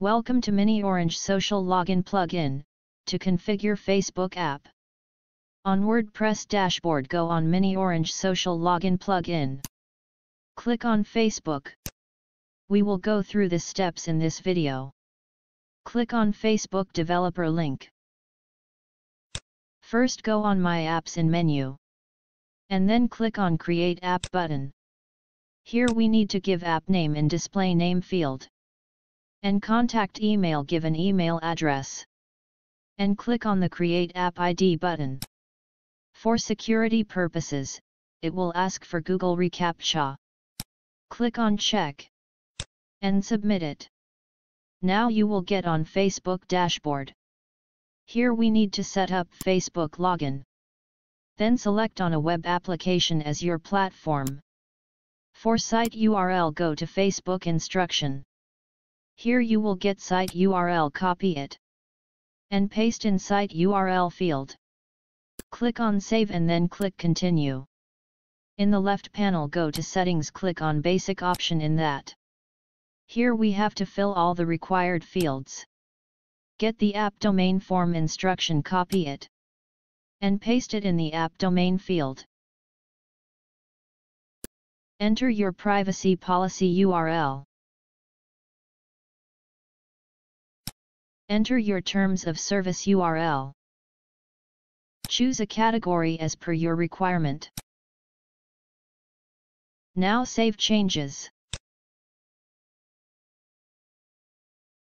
Welcome to miniOrange Social Login plugin, to configure Facebook app. On WordPress dashboard go on miniOrange Social Login plugin. Click on Facebook. We will go through the steps in this video. Click on Facebook developer link. First go on My Apps in menu. And then click on Create App button. Here we need to give app name in display name field. And contact email give an email address. And click on the Create App ID button. For security purposes, it will ask for Google reCAPTCHA. Click on Check. And submit it. Now you will get on Facebook dashboard. Here we need to set up Facebook login. Then select on a web application as your platform. For site URL go to Facebook instruction. Here you will get site URL copy it. And paste in site URL field. Click on save and then click continue. In the left panel go to settings click on basic option in that. Here we have to fill all the required fields. Get the app domain form instruction copy it and paste it in the app domain field. Enter your privacy policy URL. Enter your terms of service URL. Choose a category as per your requirement. Now save changes.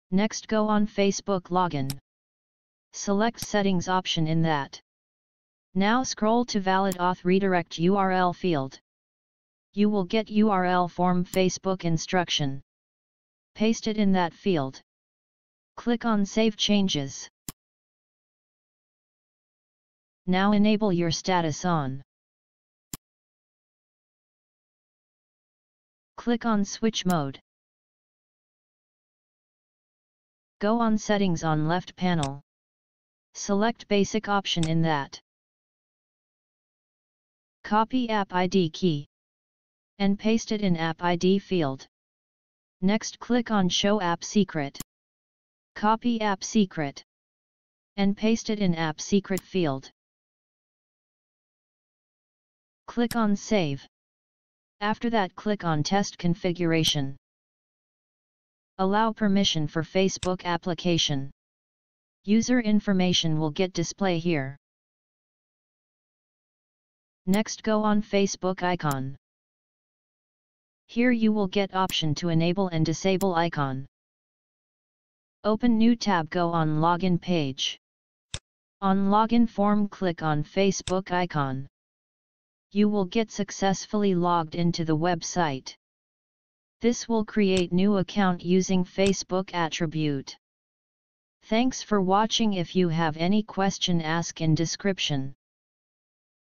Next go on Facebook login. Select settings option in that. Now scroll to valid auth redirect URL field. You will get URL form Facebook instruction. Paste it in that field. Click on Save Changes. Now enable your status on. Click on Switch Mode. Go on Settings on left panel. Select Basic option in that. Copy App ID key. And paste it in App ID field. Next click on Show App Secret. Copy App Secret. And paste it in App Secret field. Click on Save. After that click on Test Configuration. Allow permission for Facebook application. User information will get display here. Next go on Facebook icon. Here you will get option to enable and disable icon. Open new tab go on login page. On login form click on Facebook icon. You will get successfully logged into the website. This will create new account using Facebook attribute. Thanks for watching if you have any question ask in description.